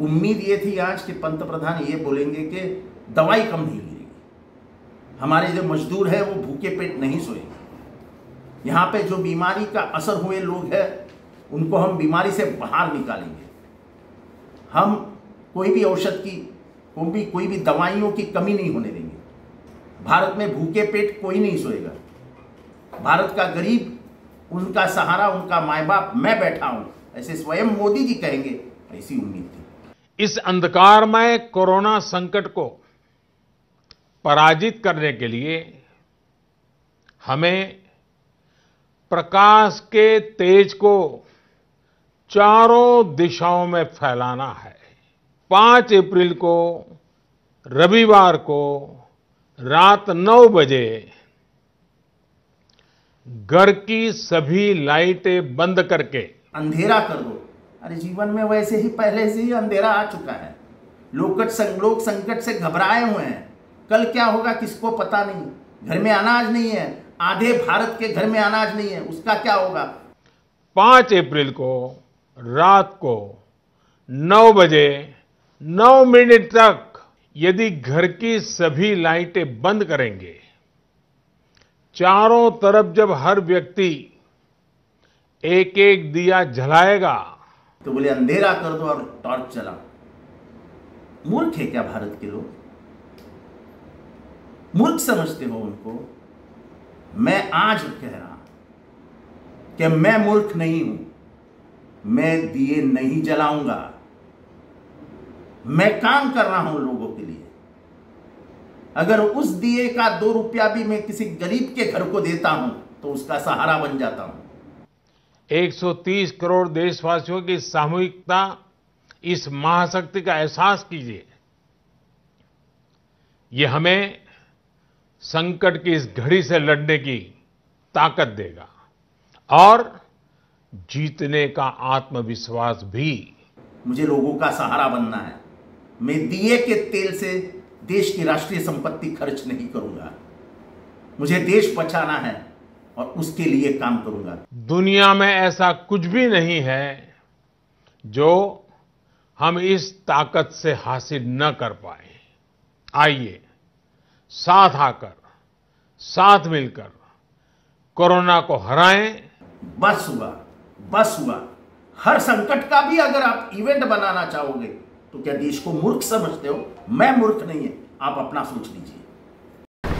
उम्मीद ये थी आज कि पंत प्रधान ये बोलेंगे कि दवाई कम नहीं गिरेगी। हमारे जो मजदूर है, वो भूखे पेट नहीं सोएँगे। यहाँ पे जो बीमारी का असर हुए लोग हैं, उनको हम बीमारी से बाहर निकालेंगे। हम कोई भी औषध की, कोई भी कोई भी दवाइयों की कमी नहीं होने देंगे। भारत में भूखे पेट कोई नहीं सोएगा। भारत का गरीब, उनका सहारा, उनका माए बाप मैं बैठा हूँ। ऐसे स्वयं मोदी जी कहेंगे, ऐसी उम्मीद थी। इस अंधकारमय कोरोना संकट को पराजित करने के लिए हमें प्रकाश के तेज को चारों दिशाओं में फैलाना है। 5 अप्रैल को, रविवार को रात 9 बजे घर की सभी लाइटें बंद करके अंधेरा कर दो। अरे जीवन में वैसे ही पहले से ही अंधेरा आ चुका है। लोग लोग संकट से घबराए हुए हैं। कल क्या होगा किसको पता नहीं। घर में अनाज नहीं है। आधे भारत के घर में अनाज नहीं है। उसका क्या होगा? पाँच अप्रैल को, रात को, नौ बजे, नौ मिनट तक यदि घर की सभी लाइटें बंद करेंगे, चारों तरफ़ जब हर व्यक्ति एक एक दिया जलाएगा तो बोले, अंधेरा कर दो और टॉर्च चला। मूर्ख है क्या भारत के लोग? मूर्ख समझते हो उनको? मैं आज कह रहा कि मैं मूर्ख नहीं हूँ। मैं दिए नहीं जलाऊँगा। मैं काम कर रहा हूँ लोगों के लिए। अगर उस दिए का दो रुपया भी मैं किसी गरीब के घर को देता हूँ तो उसका सहारा बन जाता हूँ। 130 करोड़ देशवासियों की सामूहिकता इस महाशक्ति का एहसास कीजिए। ये हमें संकट की इस घड़ी से लड़ने की ताकत देगा और जीतने का आत्मविश्वास भी। मुझे लोगों का सहारा बनना है। मैं दिए के तेल से देश की राष्ट्रीय संपत्ति खर्च नहीं करूँगा। मुझे देश बचाना है। और उसके लिए काम करूँगा। दुनिया में ऐसा कुछ भी नहीं है जो हम इस ताकत से हासिल न कर पाए। आइए साथ आकर साथ मिलकर कोरोना को हराएँ। बस हुआ बस हुआ। हर संकट का भी अगर आप इवेंट बनाना चाहोगे तो क्या देश को मूर्ख समझते हो? मैं मूर्ख नहीं है आप अपना सोच लीजिए।